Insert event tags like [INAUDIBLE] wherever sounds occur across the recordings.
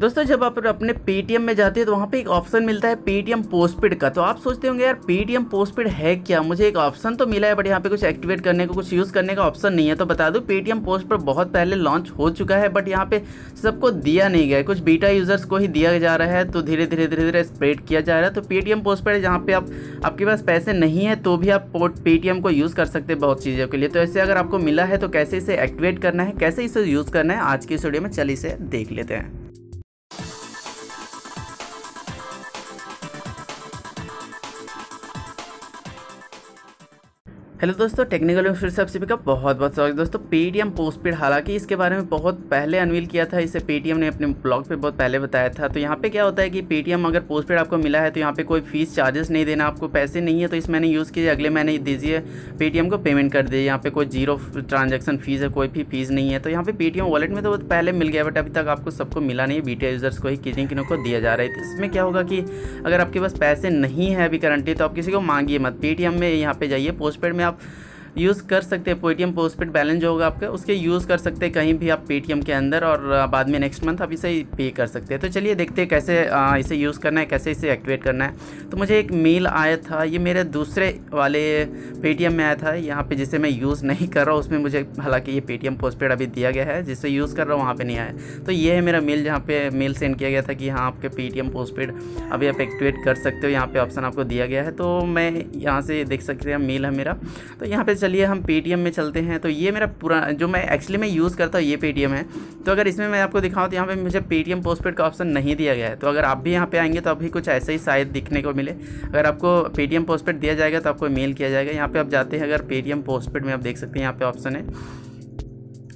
दोस्तों, जब आप अपने पेटीएम में जाते हैं तो वहाँ पे एक ऑप्शन मिलता है पेटीएम पोस्टपेड का। तो आप सोचते होंगे, यार पेटीएम पोस्टपेड है क्या? मुझे एक ऑप्शन तो मिला है, बट यहाँ पे कुछ एक्टिवेट करने को, कुछ यूज़ करने का ऑप्शन नहीं है। तो बता दूँ पेटीएम पोस्टपेड बहुत पहले लॉन्च हो चुका है, बट यहाँ पे सबको दिया नहीं गया कुछ बीटा यूज़र्स को ही दिया जा रहा है तो धीरे धीरे धीरे धीरे स्प्रेड किया जा रहा है। तो पेटीएम पोस्टपेड जहाँ पे आप, आपके पास पैसे नहीं है तो भी आप पेटीएम को यूज़ कर सकते हैं बहुत चीज़ों के लिए। तो ऐसे अगर आपको मिला है तो कैसे इसे एक्टिवेट करना है, कैसे इसे यूज़ करना है, आज की इस वीडियो में चलिए इसे देख लेते हैं। हेलो दोस्तों, टेक्निकल फिर से आप सभी का बहुत बहुत स्वागत दोस्तों पेटीएम पोस्टपेड हालाँकि इसके बारे में बहुत पहले अनवील किया था, इसे पेटीएम ने अपने ब्लॉग पे बहुत पहले बताया था। तो यहाँ पे क्या होता है कि पेटीएम अगर पोस्टपेड आपको मिला है तो यहाँ पे कोई फ़ीस चार्जेस नहीं देना, आपको पैसे नहीं है तो इस महीने यूज़ कीजिए, अगले महीने दीजिए पेटीएम को पेमेंट कर दीजिए। यहाँ पे कोई ज़ीरो ट्रांजेक्शन फ़ीस है, कोई भी फ़ीस नहीं है। तो यहाँ पे पेटीएम वॉलेट में तो पहले मिल गया बट अभी तक आपको सबको मिला नहीं बीटा यूज़र्स को ही किसी किनों को दिया जा रहा है। तो इसमें क्या होगा कि अगर आपके पास पैसे नहीं है अभी करंटली तो आप किसी को मांगिए मत। पेटीएम में यहाँ पे जाइए पोस्टपेड में आप यूज़ कर सकते हैं। पेटीएम पोस्टपेड बैलेंस जो होगा आपका, उसके यूज़ कर सकते हैं कहीं भी आप पेटीएम के अंदर और बाद में नेक्स्ट मंथ आप इसे पे कर सकते हैं। तो चलिए देखते हैं कैसे इसे यूज़ करना है, कैसे इसे एक्टिवेट करना है। तो मुझे एक मेल आया था, ये मेरे दूसरे वाले पेटीएम में आया था, यहाँ पर जिसे मैं यूज़ नहीं कर रहा हूँ, उसमें मुझे हालाँकि ये पेटीएम पोस्टपेड अभी दिया गया है जिससे यूज़ कर रहा हूँ, वहाँ पर नहीं आया। तो ये है मेरा मेल जहाँ पे मेल सेंड किया गया था कि हाँ आपके पेटीएम पोस्टपेड अभी आप एक्टिवेट कर सकते हो, यहाँ पर ऑप्शन आपको दिया गया है। तो मैं यहाँ से देख सकते हैं मेल है मेरा। तो यहाँ पे चलिए हम पेटीएम में चलते हैं। तो ये मेरा पूरा, जो मैं एक्चुअली मैं यूज़ करता हूँ, ये पेटीएम है। तो अगर इसमें मैं आपको दिखाऊँ तो यहाँ पे मुझे पेटीएम पोस्टपेड का ऑप्शन नहीं दिया गया है। तो अगर आप भी यहाँ पे आएँगे तो अभी कुछ ऐसे ही शायद दिखने को मिले। अगर आपको पेटीएम पोस्टपेड दिया जाएगा तो आपको मेल किया जाएगा। यहाँ पर आप जाते हैं, अगर पेटीएम पोस्टपेड में आप देख सकते हैं, यहाँ पर ऑप्शन है।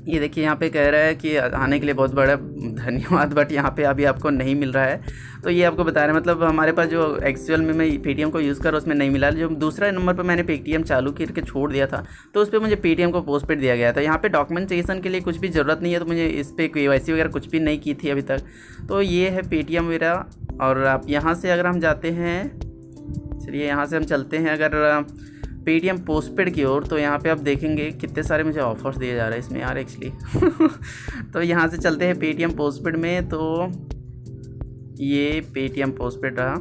ये देखिए, यहाँ पे कह रहा है कि आने के लिए बहुत बड़ा धन्यवाद बट यहाँ पे अभी आपको नहीं मिल रहा है। तो ये आपको बता रहे हैं मतलब हमारे पास जो एक्चुअल में मैं पेटीएम को यूज़ कर, उसमें नहीं मिला। जो दूसरा नंबर पर मैंने पेटीएम चालू करके छोड़ दिया था तो उस पर मुझे पेटीएम को पोस्ट पेड दिया गया था। यहाँ पर डॉक्यूमेंटेशन के लिए कुछ भी ज़रूरत नहीं है तो मुझे इस पर के वगैरह कुछ भी नहीं की थी अभी तक। तो ये है पेटीएम मेरा, और आप यहाँ से अगर हम जाते हैं, चलिए यहाँ से हम चलते हैं। अगर पेटीएम पोस्टपेड की ओर तो यहाँ पे आप देखेंगे कितने सारे मुझे ऑफर्स दिए जा रहे हैं इसमें यार एक्चुअली [LAUGHS] तो यहाँ से चलते हैं पेटीएम पोस्टपेड में तो ये पेटीएम पोस्टपेड रहा।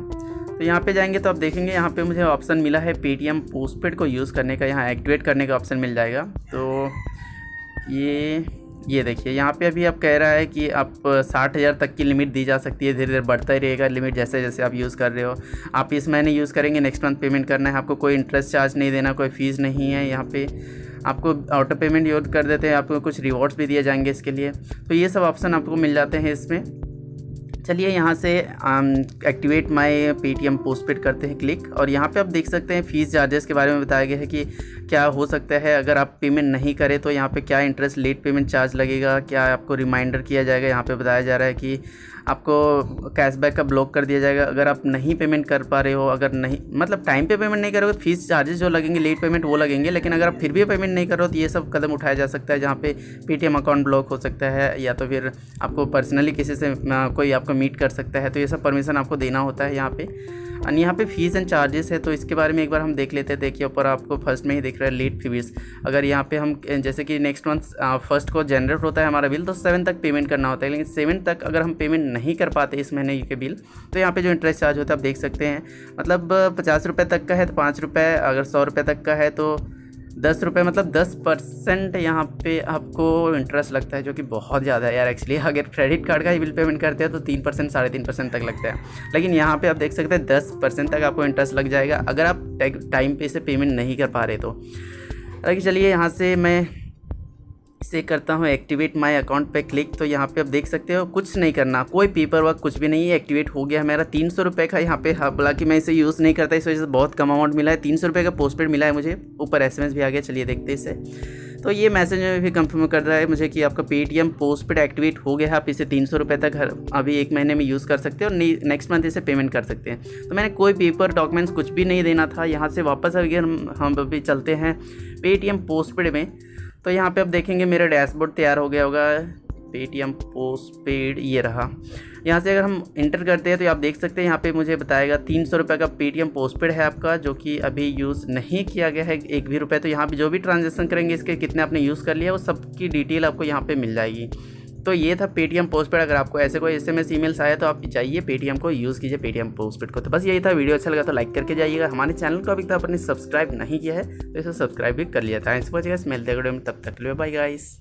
तो यहाँ पे जाएँगे तो आप देखेंगे यहाँ पे मुझे ऑप्शन मिला है पेटीएम पोस्टपेड को यूज़ करने का, यहाँ एक्टिवेट करने का ऑप्शन मिल जाएगा। तो ये ये देखिए, यहाँ पे अभी आप कह रहा है कि आप साठ हज़ार तक की लिमिट दी जा सकती है धीरे धीरे बढ़ता ही रहेगा लिमिट जैसे जैसे आप यूज़ कर रहे हो। आप इस महीने यूज़ करेंगे नेक्स्ट मंथ पेमेंट करना है, आपको कोई इंटरेस्ट चार्ज नहीं देना, कोई फ़ीस नहीं है यहाँ पे। आपको ऑटो पेमेंट यूज़ कर देते हैं, आपको कुछ रिवॉर्ड्स भी दिए जाएँगे इसके लिए। तो ये सब ऑप्शन आपको मिल जाते हैं इसमें। चलिए यहाँ से एक्टिवेट माई पेटीएम पोस्टपेड करते हैं क्लिक और यहाँ पे आप देख सकते हैं फ़ीस चार्जेस के बारे में बताया गया है कि क्या हो सकता है। अगर आप पेमेंट नहीं करें तो यहाँ पे क्या इंटरेस्ट लेट पेमेंट चार्ज लगेगा, क्या आपको रिमाइंडर किया जाएगा, यहाँ पे बताया जा रहा है कि आपको कैशबैक का ब्लॉक कर दिया जाएगा। अगर आप नहीं पेमेंट कर पा रहे हो, अगर नहीं मतलब टाइम पे पेमेंट नहीं करोगे फ़ीस चार्जेस जो लगेंगे लेट पेमेंट वो लगेंगे, लेकिन अगर आप फिर भी पेमेंट नहीं करो तो ये सब कदम उठाया जा सकता है, जहाँ पे पेटीएम अकाउंट ब्लॉक हो सकता है, या तो फिर आपको पर्सनली किसी से कोई आपको मीट कर सकता है तो ये सब परमिशन आपको देना होता है यहाँ पर और यहाँ पे फ़ीस एंड चार्जेस है तो इसके बारे में एक बार हम देख लेते हैं। देखिए, ऊपर आपको फ़र्स्ट में ही दिख रहा है लेट फ़ीस अगर यहाँ पे हम जैसे कि नेक्स्ट मंथ फ़र्स्ट को जनरेट होता है हमारा बिल तो सेवन तक पेमेंट करना होता है। लेकिन सेवन तक अगर हम पेमेंट नहीं कर पाते इस महीने के बिल तो यहाँ पर जो इंटरेस्ट चार्ज होता है, आप देख सकते हैं। मतलब पचास रुपये तक का है तो पाँच रुपये अगर सौ रुपये तक का है तो दस रुपये मतलब दस परसेंट यहाँ पे आपको इंटरेस्ट लगता है, जो कि बहुत ज़्यादा है यार एक्चुअली अगर क्रेडिट कार्ड का ही बिल पेमेंट करते हैं तो तीन परसेंट साढ़े तीन परसेंट तक लगता है। लेकिन यहाँ पे आप देख सकते हैं, दस परसेंट तक आपको इंटरेस्ट लग जाएगा, अगर आप टाइम पे से पेमेंट नहीं कर पा रहे तो। अगर चलिए, यहाँ से मैं से करता हूँ एक्टिवेट माय अकाउंट पे क्लिक तो यहाँ पे आप देख सकते हो, कुछ नहीं करना। कोई पेपर वर्क कुछ भी नहीं है एक्टिवेट हो गया मेरा। तीन सौ रुपये का यहाँ पे हालाँकि मैं इसे यूज़ नहीं करता, इस वजह से बहुत कम अमाउंट मिला है। तीन सौ रुपये का पोस्टपेड मिला है मुझे। ऊपर एसएमएस भी आ गया, चलिए देखते इसे। तो ये मैसेज में भी कंफर्म कर रहा है मुझे कि आपका पेटीएम पोस्टपेड एक्टिवेट हो गया है, आप इसे तीन सौ रुपये तक हर, अभी एक महीने में यूज़ कर सकते हैं और नेक्स्ट मंथ इसे पेमेंट कर सकते हैं। तो मैंने कोई पेपर डॉक्यूमेंट्स कुछ भी नहीं देना था। यहाँ से वापस अगर हम अभी चलते हैं पेटीएम पोस्टपेड में। तो यहाँ पे आप देखेंगे मेरा डैशबोर्ड तैयार हो गया होगा। पेटीएम पोस्ट पेड ये रहा। यहाँ से अगर हम इंटर करते हैं तो आप देख सकते हैं, यहाँ पे मुझे बताएगा तीन सौ रुपये का पेटीएम पोस्ट पेड है आपका, जो कि अभी यूज़ नहीं किया गया है, एक भी रुपये तो यहाँ पे जो भी ट्रांजेक्शन करेंगे, इसके कितने आपने यूज़ कर लिया, वो सबकी डिटेल आपको यहाँ पर मिल जाएगी। तो ये था पेटीएम पोस्टपेड अगर आपको ऐसे कोई एस एम एस आया तो आप जाइए पेटीएम को यूज़ कीजिए पेटीएम पोस्टपेड को। तो बस यही था, वीडियो अच्छा लगा तो लाइक करके जाइएगा। हमारे चैनल को अभी तक आपने सब्सक्राइब नहीं किया है तो इसे सब्सक्राइब भी कर लिया था। इस वजह से मिलते हैं तब तक लो बाई गाइस